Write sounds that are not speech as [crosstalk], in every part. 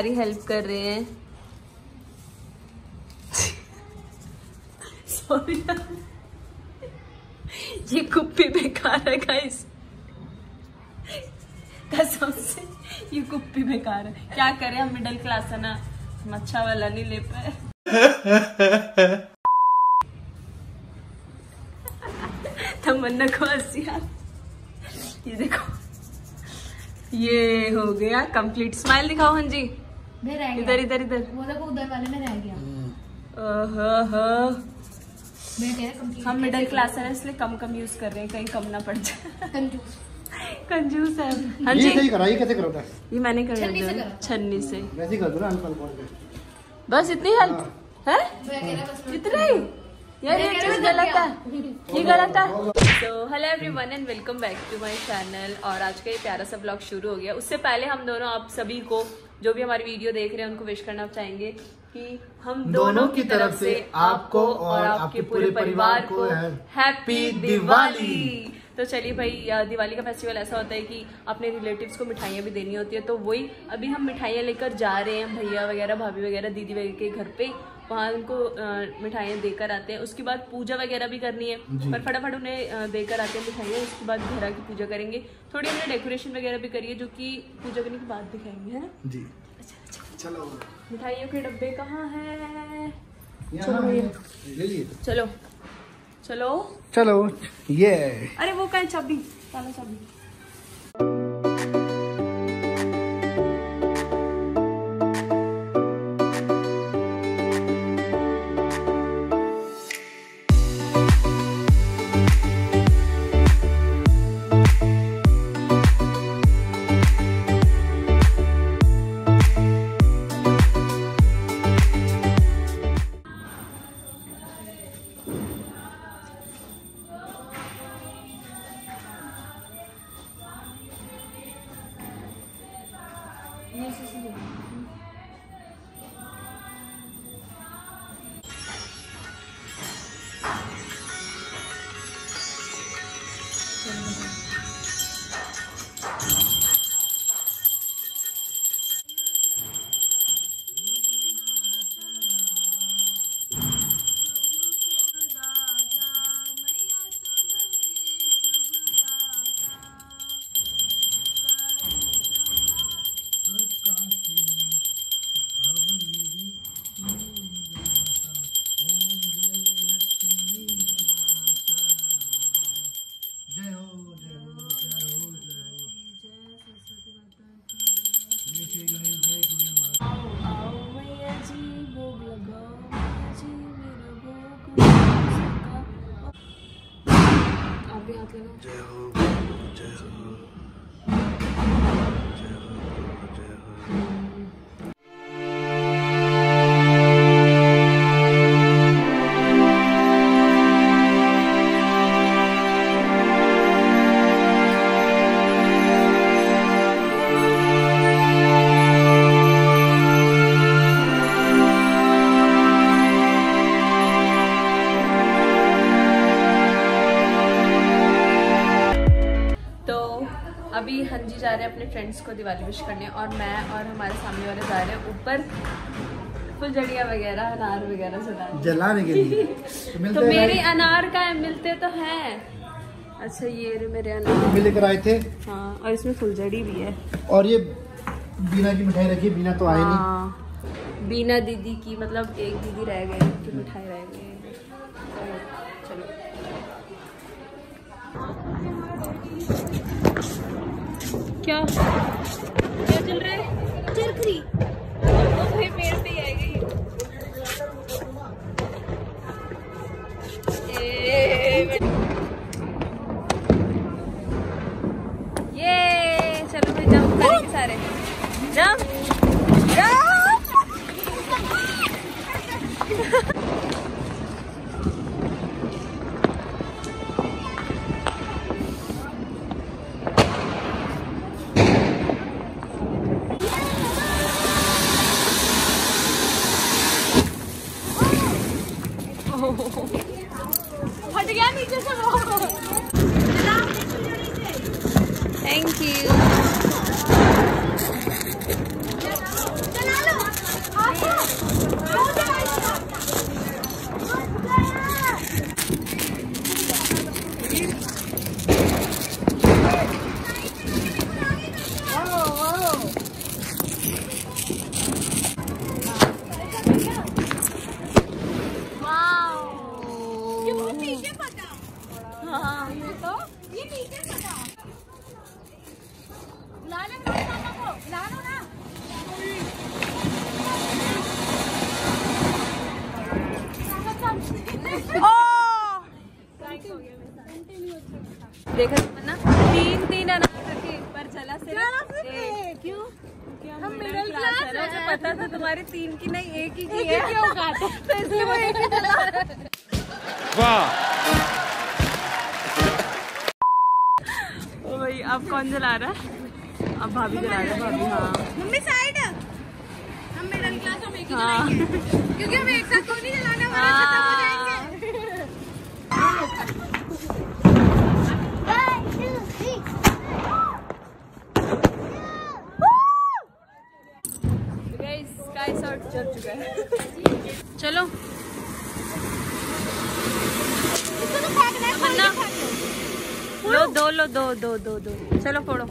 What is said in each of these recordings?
हमारी हेल्प कर रहे हैं। [laughs] सॉरी ये कुप्पी बेकार है गाइस कसम से, ये कुप्पी बेकार है। क्या करें, हम मिडिल क्लास है ना। हम अच्छा वाला नहीं ले पाए। [laughs] तमन्ना को हँसी ये देखो। ये हो गया कंप्लीट स्माइल दिखाओ हाँ जी। मैं रह गया इधर इधर इधर। वो देखो उधर वाले में रह गया। ओहो। मैं कह रहा complete हम मिडिल क्लास है? इसलिए कम कम यूज़ कर रहे हैं कहीं कम ना पड़ जाए। कंजूस। कंजूस है। हाँ सही करा ये कैसे करो था ये मैंने कर छन्नी से दिया करा। छन्नी से। वैसे कर दो ना बस इतनी हेल्प है। मैं कह रहा बस मैं- इतना ही यार ये चीज़ गलत है। ये गलत है। तो hello everyone and welcome back to my channel और आज का ये प्यारा सा ब्लॉग शुरू हो गया। उससे पहले हम दोनों आप सभी को जो भी हमारी वीडियो देख रहे हैं उनको विश करना चाहेंगे कि हम दोनों दोनों की तरफ़ से आपको और आपके पूरे परिवार को हैप्पी दिवाली तो चलिए भाई दिवाली का फेस्टिवल ऐसा होता है कि अपने रिलेटिव्स को मिठाइयाँ भी देनी होती है तो वही अभी हम मिठाइयाँ लेकर जा रहे हैं भैया वगैरह भाभी वगैरह दीदी वगैरह के घर पे। वहाँ उनको मिठाइयाँ देकर आते हैं। उसके बाद पूजा वगैरह भी करनी है। पर फटाफट उन्हें देकर आते हैं मिठाइयाँ। उसके बाद घर की पूजा करेंगे। थोड़ी हमने डेकोरेशन वगैरह भी करी है जो कि पूजा करने के बाद दिखाएँगे है ना? जी। चलो। मिठाइयों के डब्बे कहाँ है। चलो चलो। चलो। ये। अरे वो कहीं चाबी ताला चाबी। 你也是四九吗 आप जी रहे हैं अपने फ्रेंड्स को दिवाली विश करने और मैं और हमारे सामने वाले जा रहे हैं ऊपर फुलझड़िया वगैरह अनार वगैरह जलाने जलाने के लिए। [laughs] तो तो मेरे अनार का है मिलते तो हैं। अच्छा ये मेरे अनार। मिल लेकर आए थे। हाँ और इसमें फुलझड़ी भी है। और ये बीना की मिठाई रखी बीना तो आए नहीं। हाँ बीना दीदी की मतलब एक दीदी रह गए मिठाई रह गई। क्या? क्या चल रहा है? चरखरी। देखा ना तीन तीन अनार रखे पर सिर्फ़ एक। क्यों हम है पता था तुम्हारी तीन की नहीं एक ही की है क्यों तो इसलिए वो एक ही चला ओ अब कौन जला रहा है? अब भाभी जला रहा है भाभी हाँ। मम्मी साइड हम मिडिल क्लास हम एक ही हाँ। क्योंकि हम एक साथ कोई नहीं जलाना हमारा खत्म हो हाँ। जाएँगे गाइस स्काई शॉट चल चुका है चलो तमन्ना लो दो दो दो दो। चलो फोड़ो।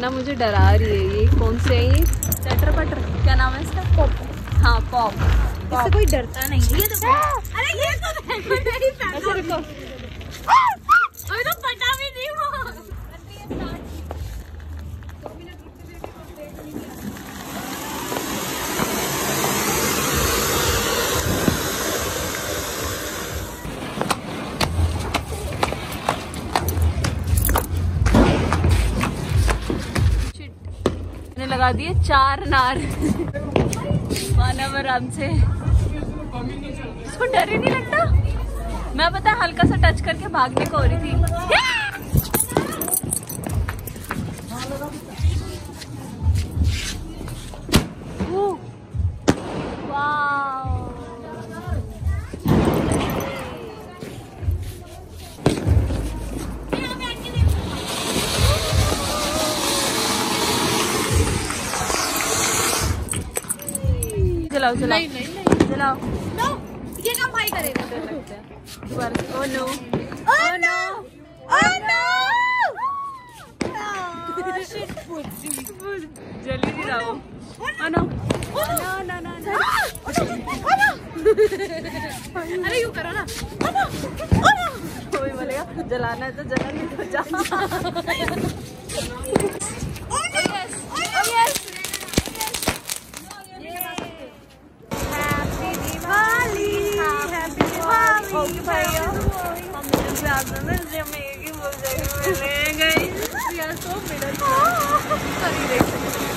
ना मुझे डरा रही है ये। कौन से है ये? चटर पटर क्या नाम है इसका? पॉप हाँ पॉप इससे कोई डरता नहीं। ये देखो अरे ये तो [laughs] [laughs] ऐसे देखो लगा दिए, चार नार। मानव आराम से इसको डर ही नहीं लगता? मैं पता हल्का सा टच करके भागने को हो रही थी। चलाओ चलाओ। चलाओ। ये काम भाई करेगा? [laughs] दोबारा से। Oh no Oh! Oh no! [laughs] जल्दी नहीं रहा ओ no no no no no अरे यूँ करो ना। [laughs] कोई बोलेगा जलाना है तो जला नहीं तो जा में हैं बोल जाएँगे गई तो मिडिल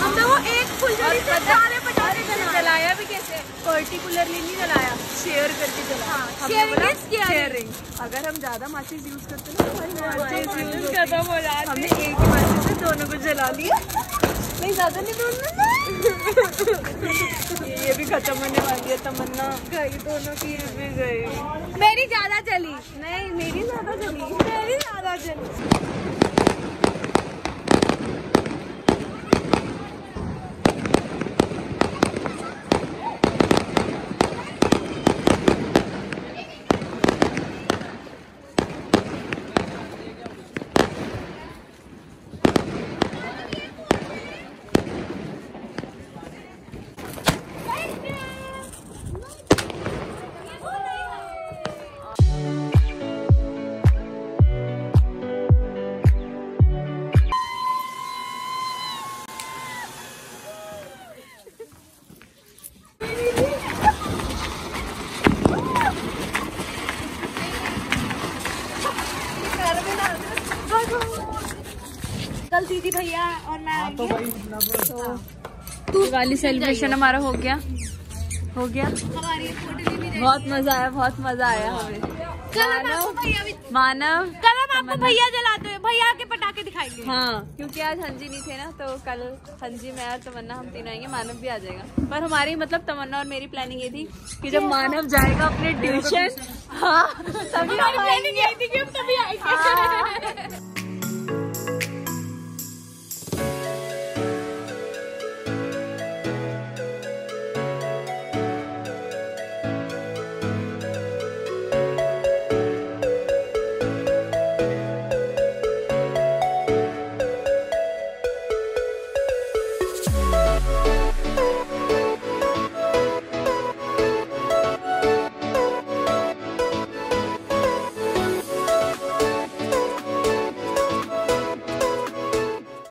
हमने वो एक फुलझड़ी से सारे पटाखे जलाए। जलाया भी कैसे? पर्टिकुलरली नहीं जलाया शेयर करके जलाया। अगर हम ज़्यादा माचिस यूज़ करते ना हमारी माचिस खत्म हो जाती हमने एक ही माचिस से दोनों को जला लिया। नहीं ज़्यादा नहीं बोलना। ये भी खत्म होने वाली है तमन्ना। गई दोनों की ये भी गई। मेरी ज़्यादा चली नहीं मेरी ज़्यादा चली मेरी ज़्यादा चली कल दीदी भैया और मैं तो भाई दिवाली सेलिब्रेशन हमारा हो गया। हो गया। हमारी बहुत मज़ा आया बहुत मज़ा आया। हमें कल मानव भी कल हम आपको भैया जलाते हैं। भैया के पटाखे दिखाएँगे। हाँ। क्योंकि आज हंजी नहीं थे ना तो कल हंजी मैं और तमन्ना हम तीनों आएँगे मानव भी आ जाएगा। पर हमारी मतलब तमन्ना और मेरी प्लानिंग ये थी कि जब मानव जाएगा अपने ट्यूशन हाँ [laughs] तभी प्लानिंग ये थी कि हम तभी आएँगे। [laughs]